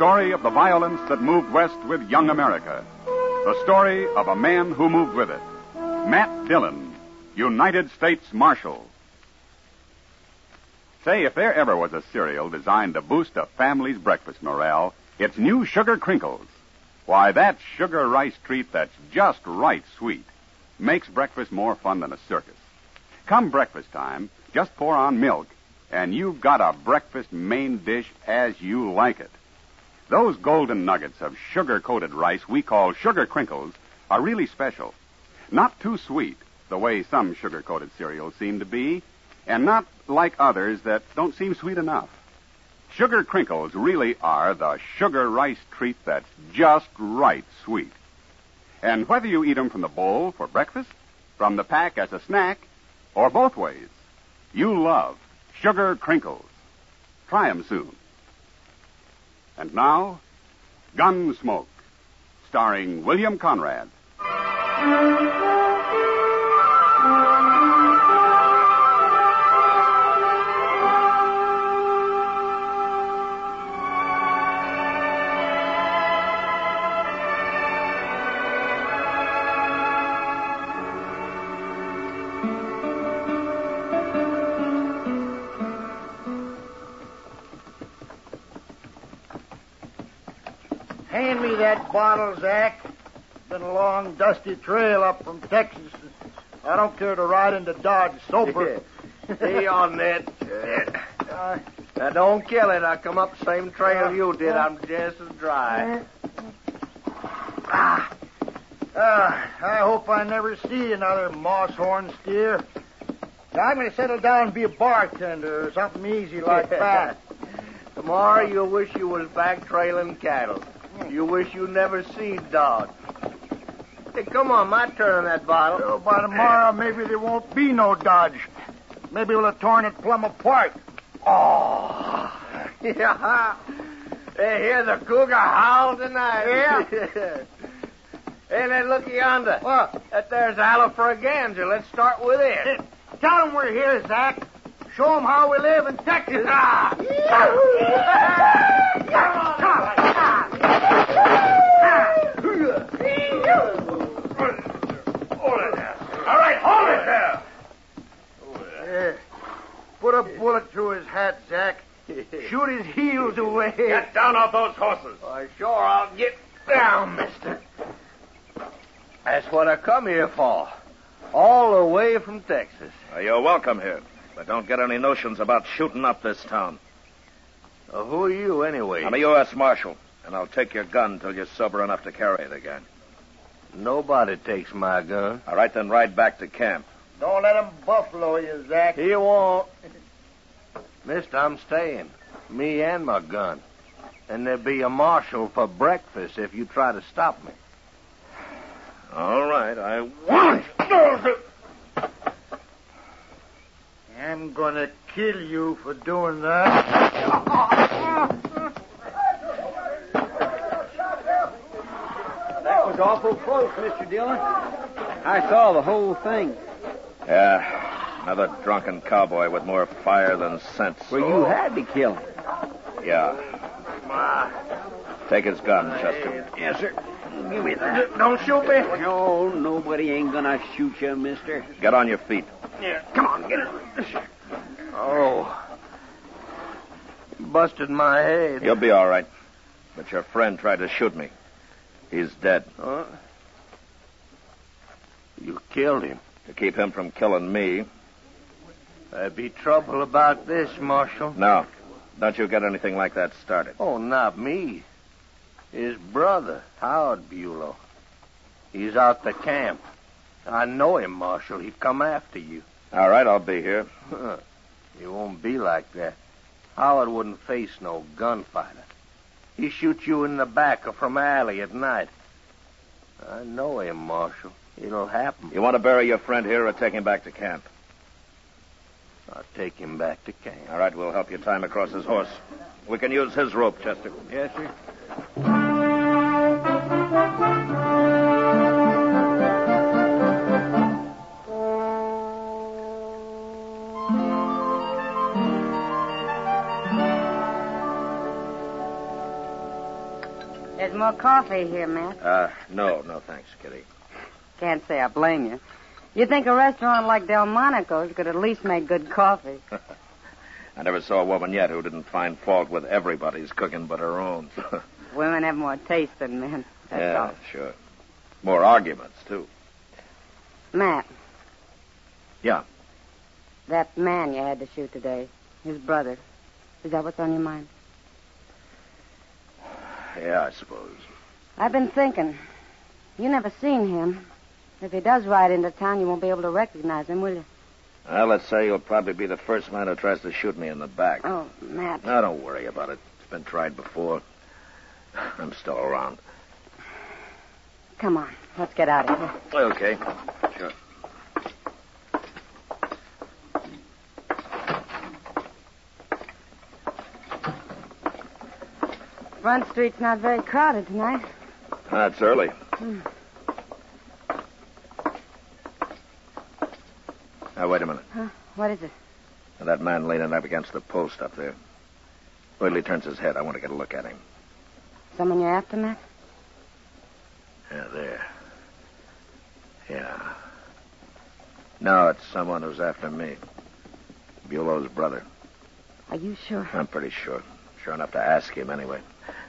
Story of the violence that moved west with young America. The story of a man who moved with it. Matt Dillon, United States Marshal. Say, if there ever was a cereal designed to boost a family's breakfast morale, it's new Sugar Crinkles. Why, that sugar rice treat that's just right sweet makes breakfast more fun than a circus. Come breakfast time, just pour on milk and you've got a breakfast main dish as you like it. Those golden nuggets of sugar coated rice we call sugar crinkles are really special. Not too sweet, the way some sugar coated cereals seem to be, and not like others that don't seem sweet enough. Sugar crinkles really are the sugar rice treat that's just right sweet. And whether you eat them from the bowl for breakfast, from the pack as a snack, or both ways, you love Sugar Crinkles. Try 'em soon. And now, Gunsmoke, starring William Conrad. Bottle, Zach. Been a long, dusty trail up from Texas. I don't care to ride into Dodge sober. Hey on that. Uh, Now don't kill it. I come up the same trail you did. I'm just as dry. ah, uh, I hope I never see another moss-horn steer. Now, I'm going to settle down and be a bartender or something easy like that. Tomorrow you'll wish you was back trailing cattle. You wish you never seen Dodge. Hey, come on, my turn on that bottle. So by tomorrow, maybe there won't be no Dodge. Maybe we'll have torn it plumb apart. Oh. yeah. Hey, hear the cougar howl tonight. Yeah. hey, then look yonder. What? That there's Alafragansett. Let's start with it. Tell them we're here, Zach. Show them how we live in Texas. Ah. All right, hold it there. Yeah. Put a bullet through his hat, Zach. Shoot his heels away. Get down off those horses. Why, sure, I'll get down, mister. That's what I come here for. All the way from Texas. Well, you're welcome here, but don't get any notions about shooting up this town. Uh, who are you, anyway? I'm a U.S. Marshal, and I'll take your gun till you're sober enough to carry it again. Nobody takes my gun. All right, then ride back to camp. Don't let him buffalo you, Zach. He won't. Mister, I'm staying. Me and my gun. And there'll be a marshal for breakfast if you try to stop me. All right, I won't. I'm gonna kill you for doing that. That was awful close, Mr. Dillon. I saw the whole thing. Yeah, another drunken cowboy with more fire than sense. Well, you oh. had to kill him. Yeah. Take his gun, Chester. Yes, sir. Give me that. Don't shoot me. No, nobody ain't gonna shoot you, mister. Get on your feet. Yeah, come on, get it. Oh. Busted my head. You'll be all right. But your friend tried to shoot me. He's dead. Huh? You killed him. To keep him from killing me. There'd be trouble about this, Marshal. No. Don't you get anything like that started. Oh, not me. His brother, Howard Bulow. He's out the camp. I know him, Marshal. He'd come after you. All right, I'll be here. It won't be like that. Howard wouldn't face no gunfighter. He shoots you in the back or from alley at night. I know him, Marshal. It'll happen. You want to bury your friend here or take him back to camp? I'll take him back to camp. All right, we'll help you tie him across his horse. We can use his rope, Chester. Yes, sir. More coffee here, Matt. Uh, no, no thanks, Kitty. Can't say I blame you. You'd think a restaurant like Delmonico's could at least make good coffee. I never saw a woman yet who didn't find fault with everybody's cooking but her own. Women have more taste than men. That's yeah, all. sure. More arguments, too. Matt, Yeah. that man you had to shoot today, his brother, is that what's on your mind? Yeah, I suppose. I've been thinking. You never seen him. If he does ride into town, you won't be able to recognize him, will you? Well, let's say you'll probably be the first man who tries to shoot me in the back. Oh, Matt. Now, don't worry about it. It's been tried before. I'm still around. Come on. Let's get out of here. Okay. Sure. Front Street's not very crowded tonight. That's early. Hmm. Now, wait a minute. Huh? What is it? That man leaning up against the post up there. Wait till he turns his head. I want to get a look at him. Someone you're after, Matt? Yeah, there. Yeah. No, it's someone who's after me. Bulow's brother. Are you sure? I'm pretty sure. Sure enough to ask him anyway.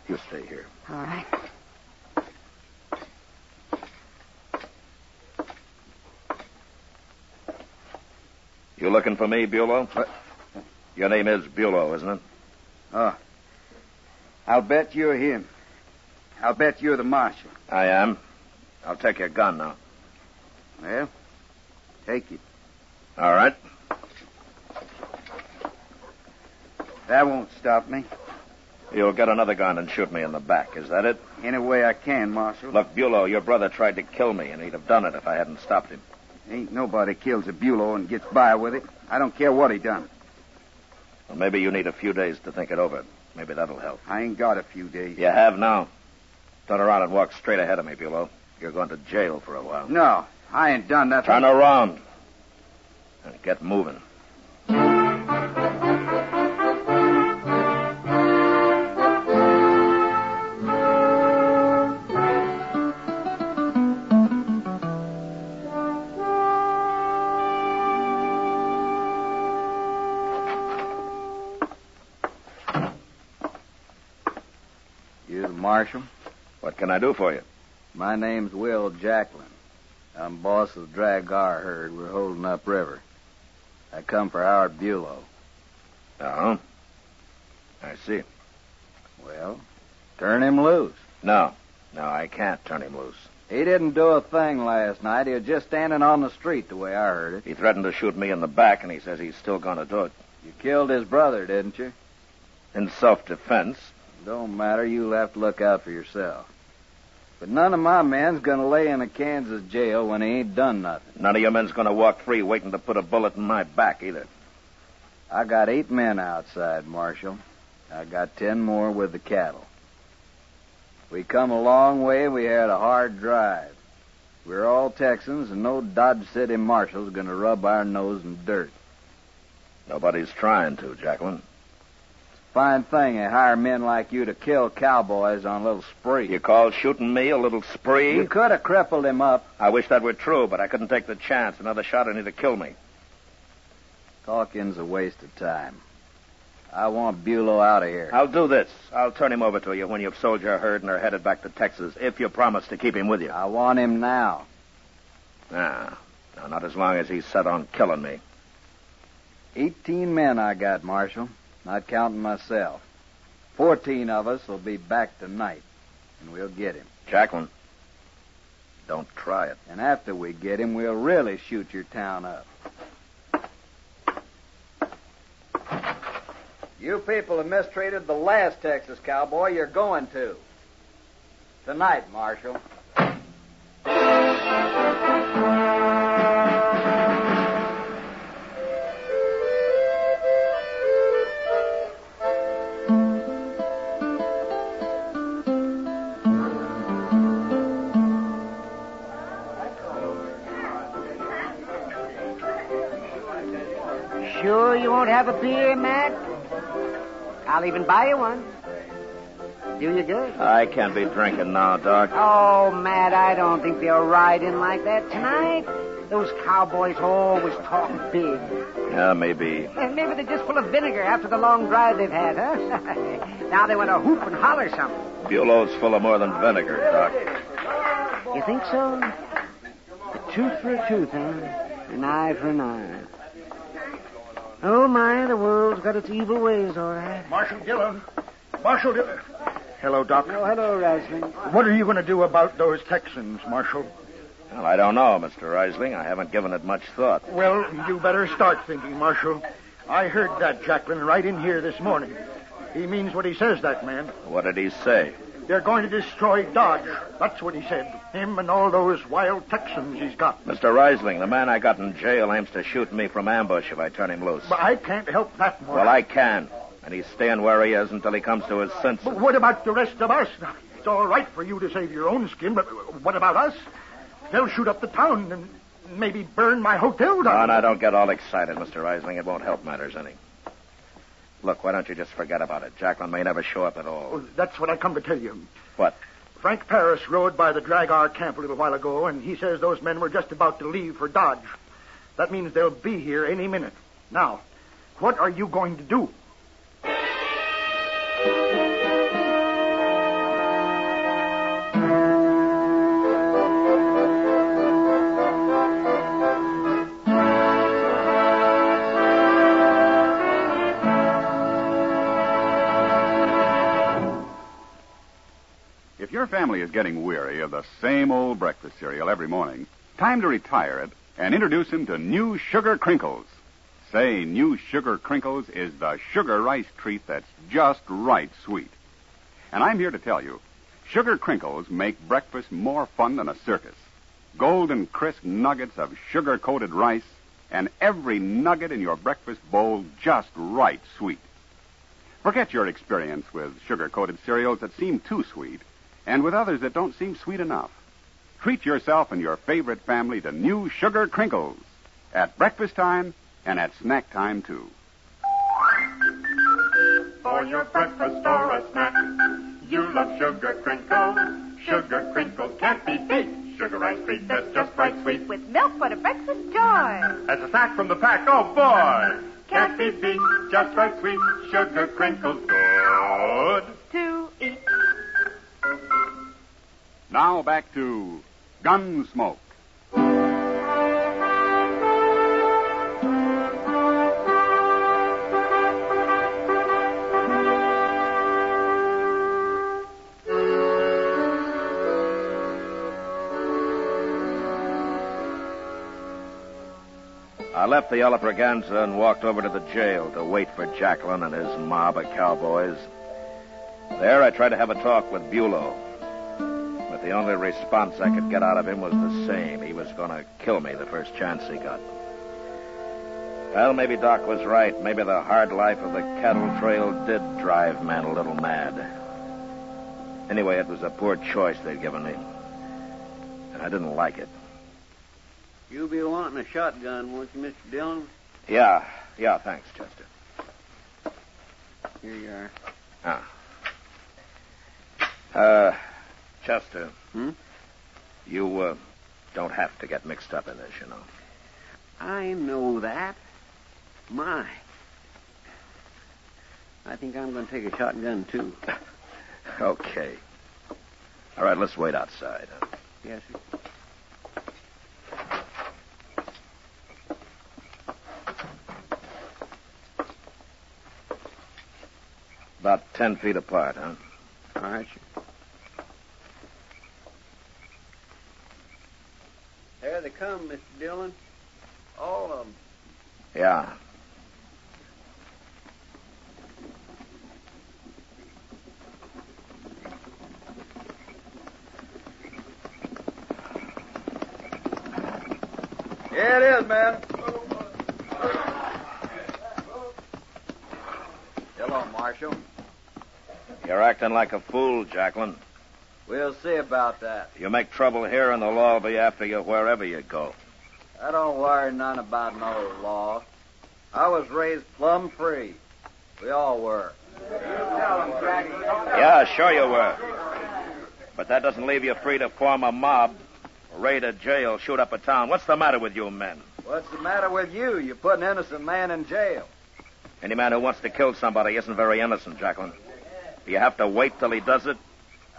You stay here. All right. You looking for me, Bulow? Your name is Bulow, isn't it? Oh. I'll bet you're him. I'll bet you're the marshal. I am. I'll take your gun now. Well, take it. All right. That won't stop me. You'll get another gun and shoot me in the back. Is that it? Any way I can, Marshal. Look, Bulow, your brother tried to kill me, and he'd have done it if I hadn't stopped him. Ain't nobody kills a Bulow and gets by with it. I don't care what he done. Well, maybe you need a few days to think it over. Maybe that'll help. I ain't got a few days. You have now. Turn around and walk straight ahead of me, Bulow. You're going to jail for a while. No, I ain't done nothing. Turn around. And get moving. Marshal? What can I do for you? My name's Will Jacklin. I'm boss of the Dragar herd. We're holding up river. I come for Howard Bulow. Oh? I see. Well, turn him loose. No. No, I can't turn him loose. He didn't do a thing last night. He was just standing on the street the way I heard it. He threatened to shoot me in the back, and he says he's still going to do it. You killed his brother, didn't you? In self-defense. Don't matter. You'll have to look out for yourself. But none of my men's gonna lay in a Kansas jail when he ain't done nothing. None of your men's going to walk free waiting to put a bullet in my back, either. I got eight men outside, Marshal. I got ten more with the cattle. We come a long way. We had a hard drive. We're all Texans, and no Dodge City marshal's gonna rub our nose in dirt. Nobody's trying to, Jacklin. Fine thing they hire men like you to kill cowboys on a little spree. You call shooting me a little spree? You could have crippled him up. I wish that were true, but I couldn't take the chance. Another shot and he'd kill me. Talking's a waste of time. I want Bulow out of here. I'll do this. I'll turn him over to you when you've sold your herd and are headed back to Texas, if you promise to keep him with you. I want him now. Nah, no, not as long as he's set on killing me. Eighteen men I got, Marshal, not counting myself. Fourteen of us will be back tonight, and we'll get him. Jacklin, don't try it. And after we get him, we'll really shoot your town up. You people have mistreated the last Texas cowboy. You're going to. Tonight, Marshal. I'll even buy you one. Do you good? I can't be drinking now, Doc. Oh, Matt, I don't think they'll ride in like that tonight. Those cowboys always talk big. Yeah, maybe. And maybe they're just full of vinegar after the long drive they've had, huh? now they want to hoop and holler something. Bulow's full of more than vinegar, Doc. You think so? A tooth for a tooth, huh? An eye for an eye. Oh, my, the world's got its evil ways, all right. Marshal Dillon. Marshal Dillon. Hello, Doc. Oh, hello, Rasling. What are you going to do about those Texans, Marshal? Well, I don't know, Mr. Reisling. I haven't given it much thought. Well, you better start thinking, Marshal. I heard that, Jacklin, right in here this morning. He means what he says, that man. What did he say? They're going to destroy Dodge. That's what he said. Him and all those wild Texans he's got. Mr. Reisling, the man I got in jail aims to shoot me from ambush if I turn him loose. But I can't help that. Well, I can. And he's staying where he is until he comes to his senses. But what about the rest of us? It's all right for you to save your own skin, but what about us? They'll shoot up the town and maybe burn my hotel down. Oh, now, don't get all excited, Mr. Reisling. It won't help matters any. Look, why don't you just forget about it? Jacklin may never show up at all. Oh, that's what I come to tell you. What? Frank Paris rode by the Dragar camp a little while ago, and he says those men were just about to leave for Dodge. That means they'll be here any minute. Now, what are you going to do? Family is getting weary of the same old breakfast cereal every morning, time to retire it and introduce him to new Sugar Crinkles. Say, new Sugar Crinkles is the sugar rice treat that's just right sweet. And I'm here to tell you, Sugar Crinkles make breakfast more fun than a circus. Golden crisp nuggets of sugar coated rice, and every nugget in your breakfast bowl just right sweet. Forget your experience with sugar coated cereals that seem too sweet and with others that don't seem sweet enough. Treat yourself and your favorite family to new Sugar Crinkles at breakfast time and at snack time, too. For your breakfast or a snack, you love sugar crinkles. Sugar crinkles can't be beat. Sugar rice treat that's just right sweet. With milk for the breakfast joy. As a snack from the pack, oh boy! Can't be beat, just right sweet. Sugar crinkles good. Now back to Gunsmoke. I left the Yellow Braganza and walked over to the jail to wait for Jacklin and his mob of cowboys. There, I tried to have a talk with Bulow. But the only response I could get out of him was the same. He was going to kill me the first chance he got. Well, maybe Doc was right. Maybe the hard life of the cattle trail did drive men a little mad. Anyway, it was a poor choice they'd given me. And I didn't like it. You'll be wanting a shotgun, won't you, Mr. Dillon? Yeah, yeah, thanks, Chester. Here you are. Ah. Uh, Chester. Hmm? You, uh, don't have to get mixed up in this, you know. I know that. My. I think I'm going to take a shotgun, too. Okay. All right, let's wait outside. huh? Yes, sir. About ten feet apart, huh? All right, sir. come, Mr. Dillon. All of them. Yeah. Yeah, it is, man. Hello, Marshal. You're acting like a fool, Jacklin. We'll see about that. You make trouble here, and the law will be after you wherever you go. I don't worry none about no law. I was raised plumb free. We all were. Yeah, sure you were. But that doesn't leave you free to form a mob, raid a jail, shoot up a town. What's the matter with you men? What's the matter with you? You put an innocent man in jail. Any man who wants to kill somebody isn't very innocent, Jacklin. Do you have to wait till he does it?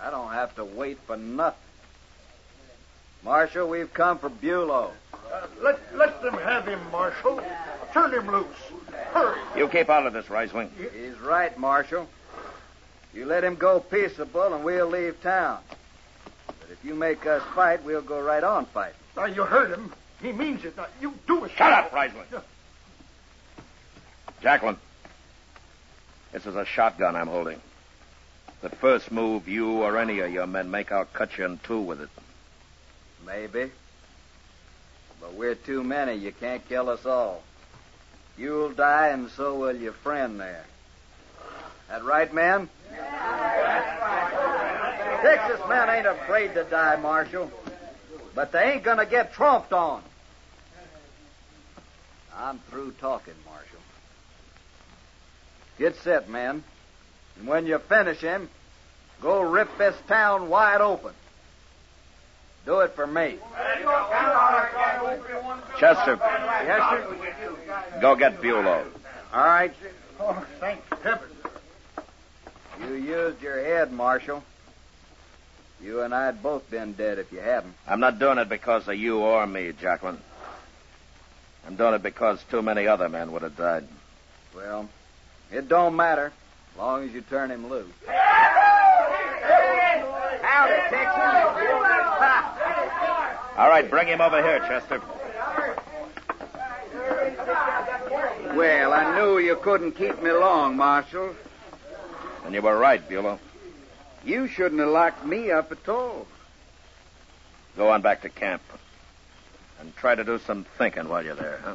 I don't have to wait for nothing. Marshal, we've come for Bulow. Uh, let, let them have him, Marshal. Turn him loose. Hurry. You keep out of this, Reisling. He's right, Marshal. You let him go peaceable and we'll leave town. But if you make us fight, we'll go right on fighting. Now, you heard him. He means it. Now, you do it. Shut up, Reisling. Jacklin, this is a shotgun I'm holding. The first move you or any of your men make, I'll cut you in two with it. Maybe. But we're too many. You can't kill us all. You'll die, and so will your friend there. That right, men? Texas men ain't afraid to die, Marshal. But they ain't gonna get trumped on. I'm through talking, Marshal. Get set, men. And when you finish him, go rip this town wide open. Do it for me. Chester, Yes, sir. go get Bulow. All right. Oh, thank heaven. You used your head, Marshal. You and I'd both been dead if you hadn't. I'm not doing it because of you or me, Jacklin. I'm doing it because too many other men would have died. Well, it don't matter, as long as you turn him loose. Howdy, Texas. All right, bring him over here, Chester. Well, I knew you couldn't keep me long, Marshal. And you were right, Bulow. You shouldn't have locked me up at all. Go on back to camp. And try to do some thinking while you're there, huh?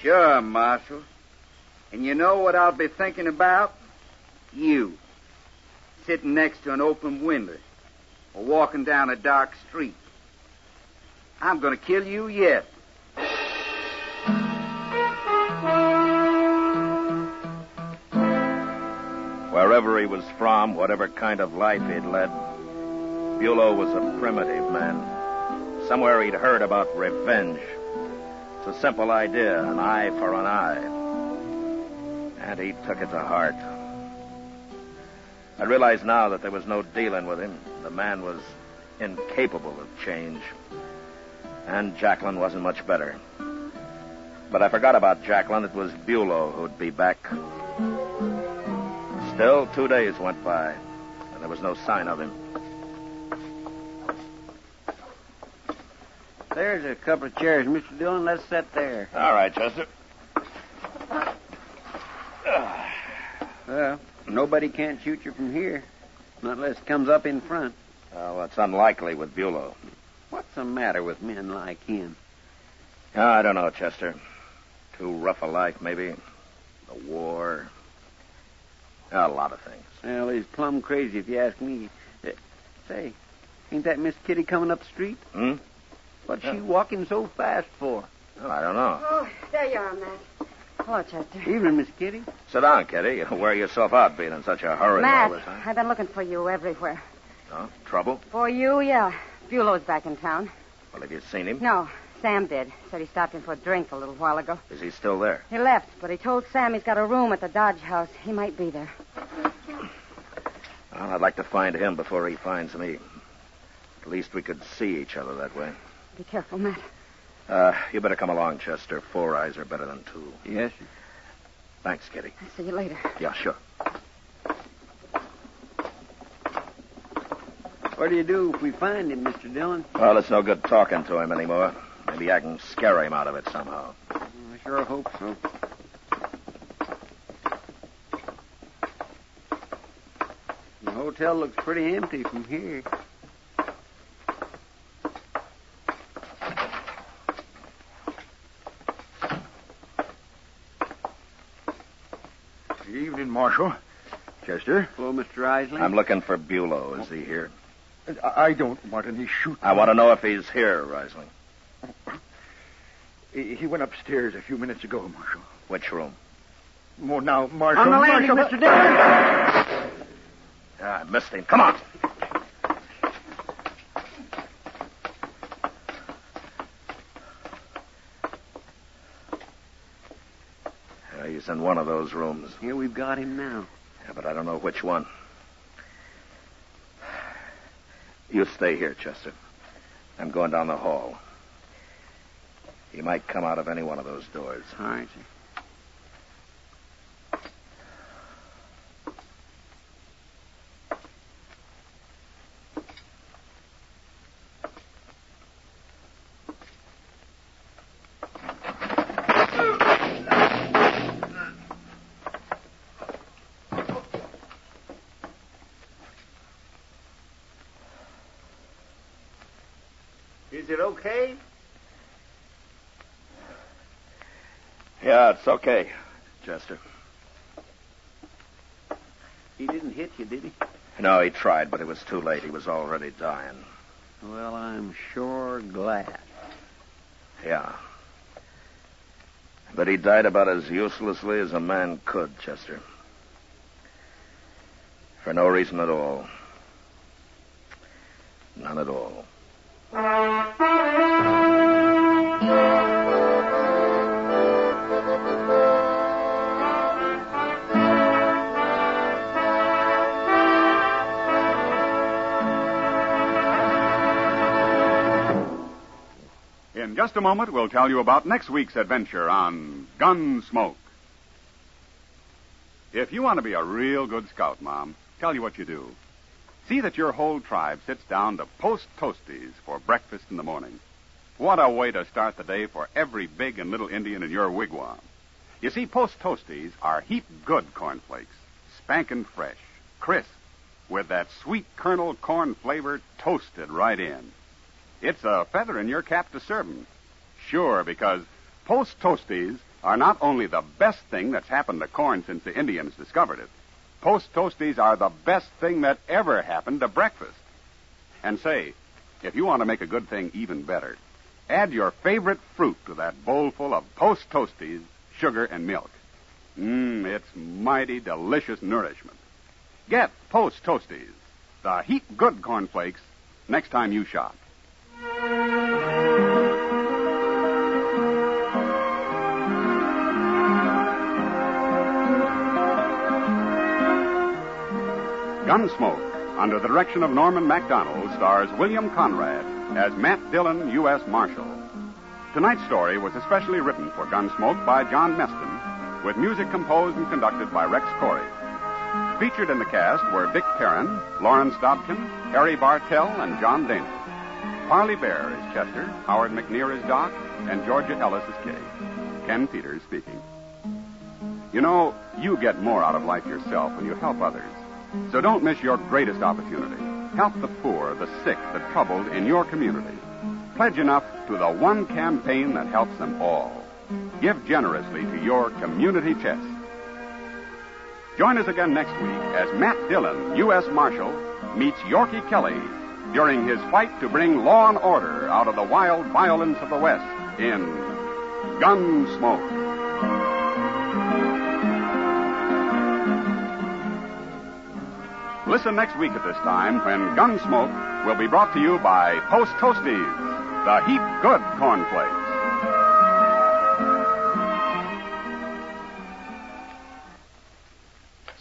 Sure, Marshal. And you know what I'll be thinking about? You. Sitting next to an open window. Or walking down a dark street. I'm going to kill you yet. Wherever he was from, whatever kind of life he'd led, Bulow was a primitive man. Somewhere he'd heard about revenge. It's a simple idea, an eye for an eye. And he took it to heart. I realize now that there was no dealing with him. The man was incapable of change. And Jacklin wasn't much better. But I forgot about Jacklin. It was Bulow who'd be back. Still, two days went by, and there was no sign of him. There's a couple of chairs, Mr. Dillon. Let's sit there. All right, Chester. Well, nobody can't shoot you from here, not unless it comes up in front. Well, that's unlikely with Bulow. What's the matter with men like him? Oh, I don't know, Chester. Too rough a life, maybe. The war. A lot of things. Well, he's plumb crazy if you ask me. Uh, say, ain't that Miss Kitty coming up the street? Hmm? What's she walking so fast for? Well, I don't know. Oh, there you are, Matt. Hello, Chester. Evening, Miss Kitty. Sit down, Kitty. You wear yourself out being in such a hurry Matt, all the time. I've been looking for you everywhere. No? Trouble? For you, yeah. Bulow's back in town. Well, have you seen him? No, Sam did. Said he stopped in for a drink a little while ago. Is he still there? He left, but he told Sam he's got a room at the Dodge House. He might be there. Well, I'd like to find him before he finds me. At least we could see each other that way. Be careful, Matt. Uh, you better come along, Chester. Four eyes are better than two. Yes, sir. Thanks, Kitty. I'll see you later. Yeah, sure. What do you do if we find him, Mr. Dillon? Well, it's no good talking to him anymore. Maybe I can scare him out of it somehow. I sure hope so. The hotel looks pretty empty from here. Marshal. Chester. Hello, Mr. Isley. I'm looking for Bulow. Is he here? I I don't want any shooting. I want to know if he's here, Rising. He he went upstairs a few minutes ago, Marshal. Which room? Well, now, Marshal. On the landing, Marshal, Mr. Dillon. Ah, I missed him. Come on. Yeah, he's in one of those rooms. Here we've got him now. Yeah, but I don't know which one. You stay here, Chester. I'm going down the hall. He might come out of any one of those doors. All right, sir. It's okay, Chester. He didn't hit you, did he? No, he tried, but it was too late. He was already dying. Well, I'm sure glad. Yeah. But he died about as uselessly as a man could, Chester. For no reason at all. None at all. In just a moment, we'll tell you about next week's adventure on Gunsmoke. If you want to be a real good scout, Mom, tell you what you do. See that your whole tribe sits down to post toasties for breakfast in the morning. What a way to start the day for every big and little Indian in your wigwam. You see, post toasties are heap good cornflakes, spankin' fresh, crisp, with that sweet kernel corn flavor toasted right in. It's a feather in your cap to serve 'em. Sure, because Post Toasties are not only the best thing that's happened to corn since the Indians discovered it, Post Toasties are the best thing that ever happened to breakfast. And say, if you want to make a good thing even better, add your favorite fruit to that bowlful of Post Toasties, sugar and milk. Mmm, it's mighty delicious nourishment. Get Post Toasties, the heap good cornflakes, next time you shop. Gunsmoke, under the direction of Norman Macdonnell, stars William Conrad as Matt Dillon, U.S. Marshal. Tonight's story was especially written for Gunsmoke by John Meston, with music composed and conducted by Rex Koury. Featured in the cast were Vic Perrin, Lawrence Dobkin, Harry Bartell, and John Dehner. Parley Baer is Chester, Howard McNear is Doc, and Georgia Ellis is Kay. Ken Peters speaking. You know, you get more out of life yourself when you help others. So don't miss your greatest opportunity. Help the poor, the sick, the troubled in your community. Pledge enough to the one campaign that helps them all. Give generously to your community chest. Join us again next week as Matt Dillon, U.S. Marshal, meets Yorkie Kelly during his fight to bring law and order out of the wild violence of the West in Gunsmoke. Listen next week at this time when Gunsmoke will be brought to you by Post Toasties, the heap good cornflakes.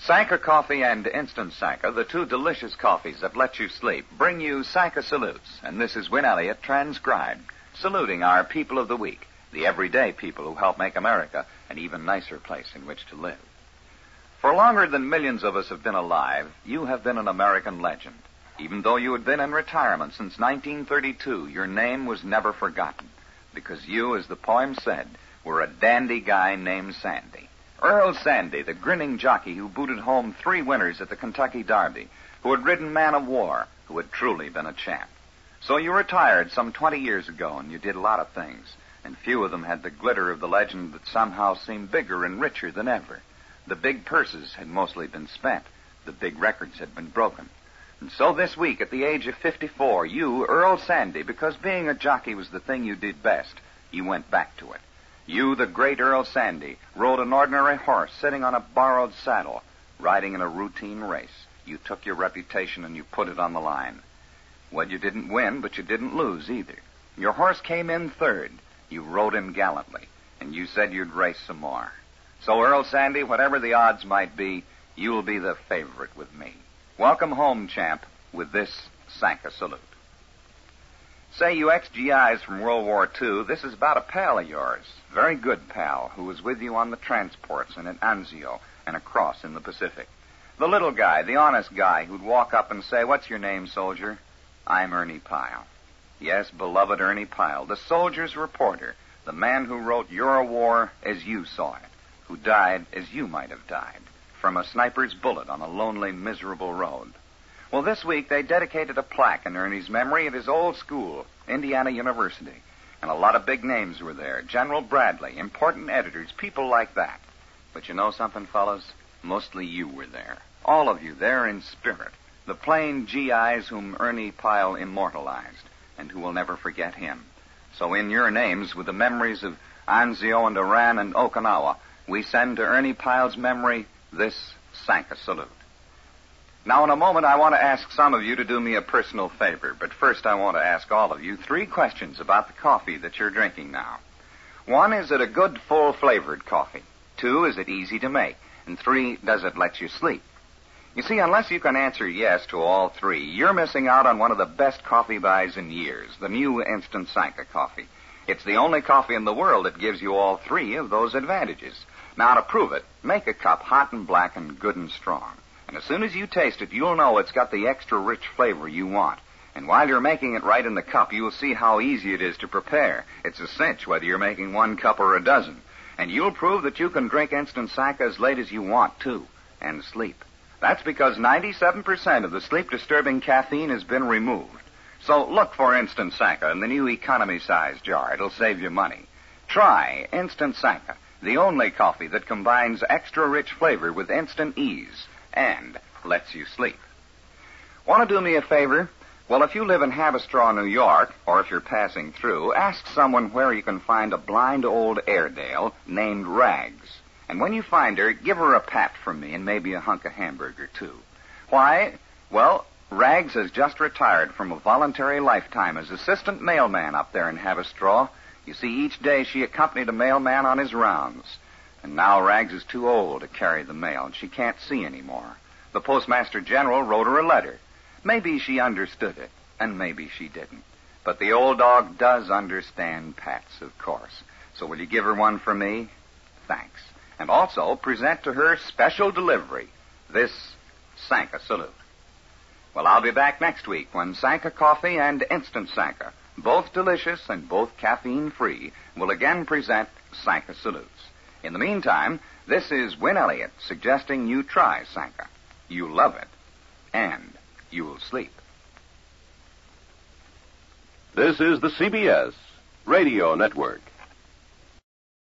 Sanka Coffee and Instant Sanka, the two delicious coffees that let you sleep, bring you Sanka salutes. And this is Win Elliott transcribed, saluting our people of the week, the everyday people who help make America an even nicer place in which to live. For longer than millions of us have been alive, you have been an American legend. Even though you had been in retirement since 1932, your name was never forgotten. Because you, as the poem said, were a dandy guy named Sande. Earl Sande, the grinning jockey who booted home three winners at the Kentucky Derby, who had ridden Man o' War, who had truly been a champ. So you retired some 20 years ago, and you did a lot of things, and few of them had the glitter of the legend that somehow seemed bigger and richer than ever. The big purses had mostly been spent. The big records had been broken. And so this week, at the age of 54, you, Earl Sande, because being a jockey was the thing you did best, you went back to it. You, the great Earl Sande, rode an ordinary horse sitting on a borrowed saddle, riding in a routine race. You took your reputation and you put it on the line. Well, you didn't win, but you didn't lose either. Your horse came in third. You rode him gallantly, and you said you'd race some more. So, Earl Sande, whatever the odds might be, you'll be the favorite with me. Welcome home, champ, with this Sanka salute. Say, you ex-GIs from World War II, this is about a pal of yours, very good pal, who was with you on the transports and at Anzio and across in the Pacific. The little guy, the honest guy, who'd walk up and say, What's your name, soldier? I'm Ernie Pyle. Yes, beloved Ernie Pyle, the soldier's reporter, the man who wrote your war as you saw it, who died as you might have died from a sniper's bullet on a lonely, miserable road. Well, this week they dedicated a plaque in Ernie's memory at his old school, Indiana University. And a lot of big names were there General Bradley, important editors, people like that. But you know something, fellows? Mostly you were there. All of you there in spirit. The plain GIs whom Ernie Pyle immortalized, and who will never forget him. So in your names, with the memories of Anzio and Iran and Okinawa, we send to Ernie Pyle's memory this Sanka salute. Now, in a moment, I want to ask some of you to do me a personal favor, but first I want to ask all of you three questions about the coffee that you're drinking now. One, is it a good, full flavored coffee? Two, is it easy to make? And three, does it let you sleep? You see, unless you can answer yes to all three, you're missing out on one of the best coffee buys in years, the new Instant Sanka coffee. It's the only coffee in the world that gives you all three of those advantages. Now, to prove it, make a cup hot and black and good and strong. And as soon as you taste it, you'll know it's got the extra rich flavor you want. And while you're making it right in the cup, you'll see how easy it is to prepare. It's a cinch whether you're making one cup or a dozen. And you'll prove that you can drink Instant Sanka as late as you want, too, and sleep. That's because 97% of the sleep disturbing caffeine has been removed. So look for Instant Sanka in the new economy size jar. It'll save you money. Try Instant Sanka the only coffee that combines extra rich flavor with instant ease and lets you sleep. Want to do me a favor? Well, if you live in Haverstraw, New York, or if you're passing through, ask someone where you can find a blind old Airedale named Rags. And when you find her, give her a pat from me and maybe a hunk of hamburger, too. Why? Well, Rags has just retired from a voluntary lifetime as assistant mailman up there in Haverstraw. You see, each day she accompanied a mailman on his rounds. And now Rags is too old to carry the mail, and she can't see anymore. The postmaster general wrote her a letter. Maybe she understood it, and maybe she didn't. But the old dog does understand pats, of course. So will you give her one for me? Thanks. And also present to her special delivery this Sanka salute. Well, I'll be back next week when Sanka Coffee and Instant Sanka both delicious and both caffeine free, will again present Sanka Salutes. In the meantime, this is Win Elliott suggesting you try Sanka. You'll love it, and you'll sleep. This is the CBS Radio Network.